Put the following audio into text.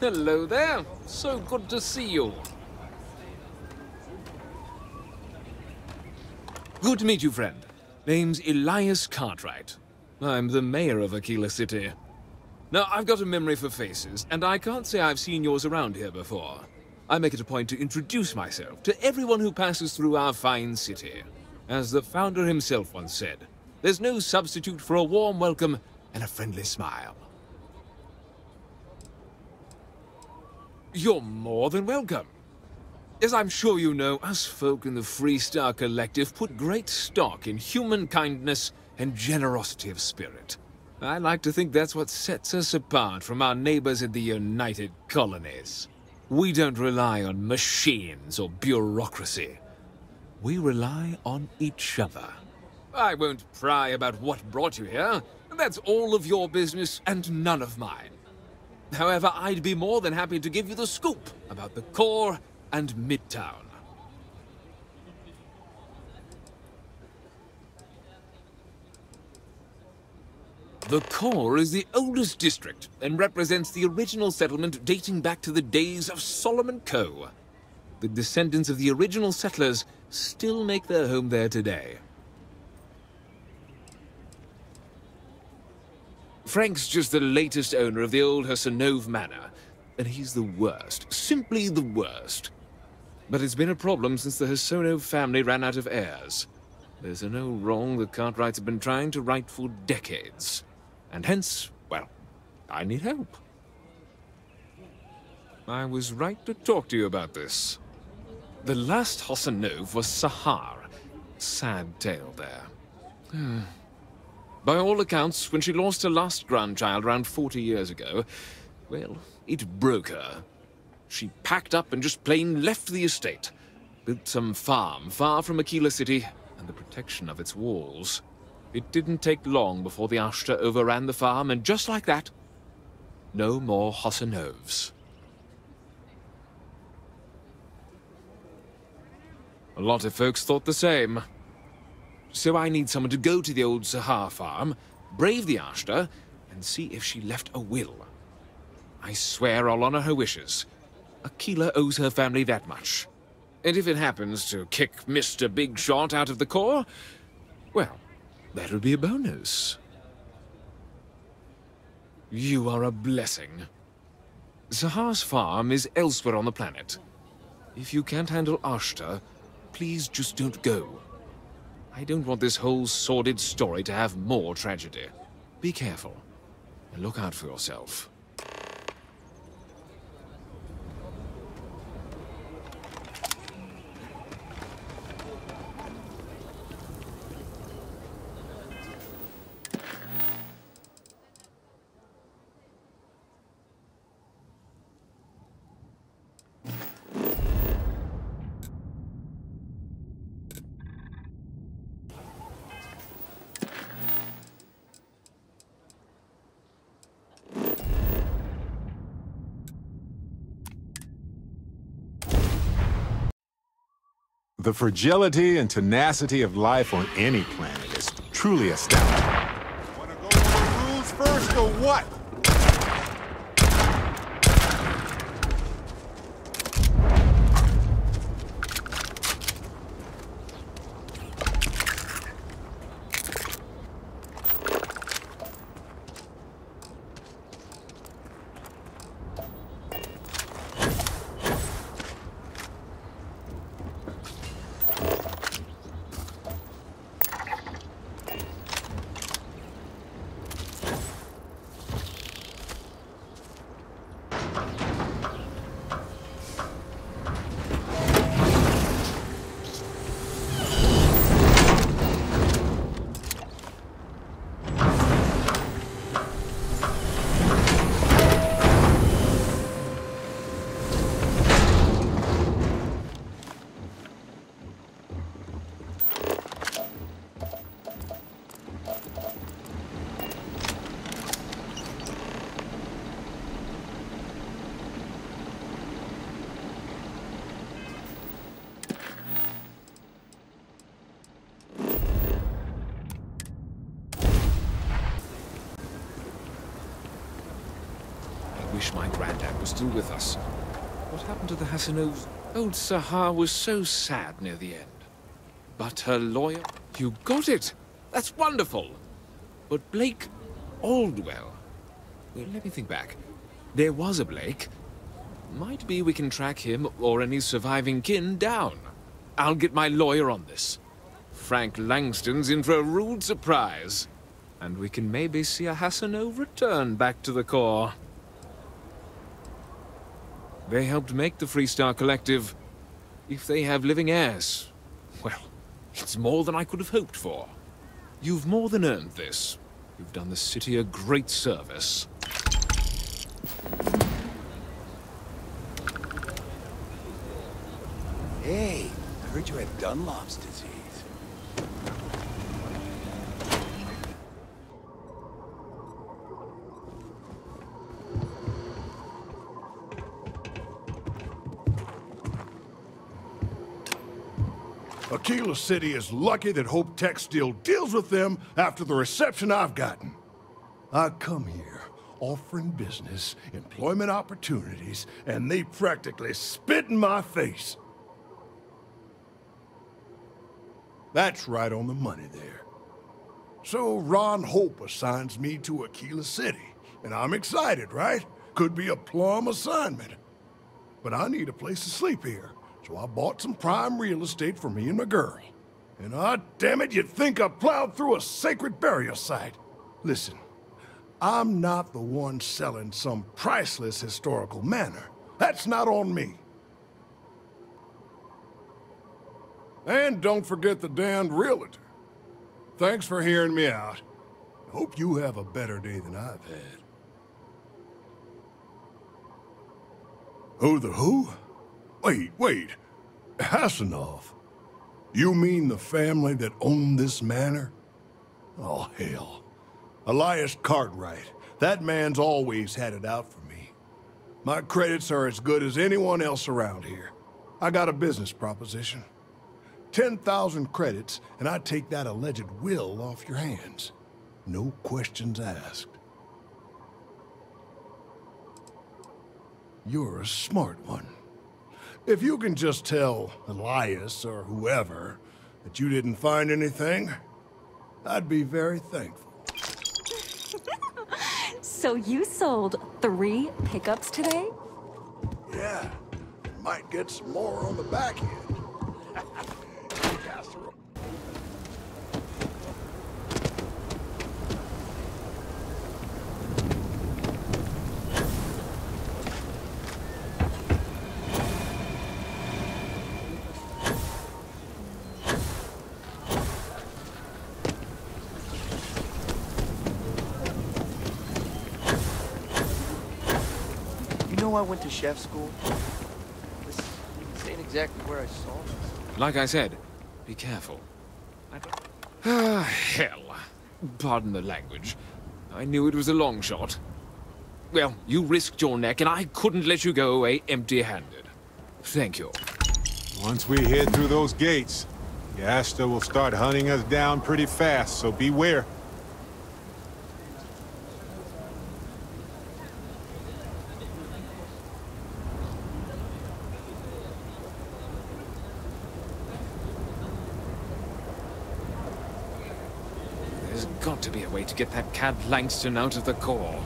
Hello there. So good to see you. Good to meet you, friend. Name's Elias Cartwright. I'm the mayor of Akila City. Now, I've got a memory for faces, and I can't say I've seen yours around here before. I make it a point to introduce myself to everyone who passes through our fine city. As the founder himself once said, there's no substitute for a warm welcome and a friendly smile. You're more than welcome. As I'm sure you know, us folk in the Freestar Collective put great stock in human kindness and generosity of spirit. I like to think that's what sets us apart from our neighbors in the United Colonies. We don't rely on machines or bureaucracy. We rely on each other. I won't pry about what brought you here. That's all of your business and none of mine. However, I'd be more than happy to give you the scoop about the core and Midtown. The core is the oldest district and represents the original settlement dating back to the days of Solomon Coe. The descendants of the original settlers still make their home there today. Frank's just the latest owner of the old Hassanove Manor, and he's the worst, simply the worst. But it's been a problem since the Hassanove family ran out of heirs. There's a no wrong the Cartwrights have been trying to right for decades. And hence, well, I need help. I was right to talk to you about this. The last Hassanove was Sahar. Sad tale there. Hmm. By all accounts, when she lost her last grandchild around 40 years ago, well, it broke her. She packed up and just plain left the estate. Built some farm far from Akila City and the protection of its walls. It didn't take long before the Ashta overran the farm, and just like that, no more Hassanoves. A lot of folks thought the same. So I need someone to go to the old Sahar farm, brave the Ashta, and see if she left a will. I swear I'll honor her wishes. Akila owes her family that much. And if it happens to kick Mr. Big Shot out of the core, well, that'll be a bonus. You are a blessing. Sahar's farm is elsewhere on the planet. If you can't handle Ashta, please just don't go. I don't want this whole sordid story to have more tragedy. Be careful, and look out for yourself. The fragility and tenacity of life on any planet is truly astounding. Wanna go over rules first or what? Wish my granddad was still with us. What happened to the Hassanovs? Old Sahar was so sad near the end. But her lawyer... You got it! That's wonderful! But Blake Aldwell... Well, let me think back. There was a Blake. Might be we can track him or any surviving kin down. I'll get my lawyer on this. Frank Langston's in for a rude surprise. And we can maybe see a Hassanov return back to the Core. They helped make the Freestar Collective. If they have living heirs, well, it's more than I could have hoped for. You've more than earned this. You've done the city a great service. Hey, I heard you had Dunlop's disease. Akila City is lucky that HopeTech still deals with them after the reception I've gotten. I come here offering business, employment opportunities, and they practically spit in my face. That's right on the money there. So Ron Hope assigns me to Akila City, and I'm excited, right? Could be a plum assignment. But I need a place to sleep here. So I bought some prime real estate for me and my girl. And ah, damn it, you'd think I plowed through a sacred burial site. Listen, I'm not the one selling some priceless historical manor. That's not on me. And don't forget the damned realtor. Thanks for hearing me out. Hope you have a better day than I've had. Who the who? Wait, wait. Hassanov? You mean the family that owned this manor? Oh, hell. Elias Cartwright. That man's always had it out for me. My credits are as good as anyone else around here. I got a business proposition. 10,000 credits, and I take that alleged will off your hands. No questions asked. You're a smart one. If you can just tell Elias or whoever that you didn't find anything, I'd be very thankful. So you sold three pickups today? Yeah, might get some more on the back end. Casserole. You know I went to chef school? This, this ain't exactly where I saw this. Like I said, be careful. I Ah, hell. Pardon the language. I knew it was a long shot. Well, you risked your neck, and I couldn't let you go away empty-handed. Thank you. Once we head through those gates, Yasta will start hunting us down pretty fast, so beware. There's got to be a way to get that cad Langston out of the core.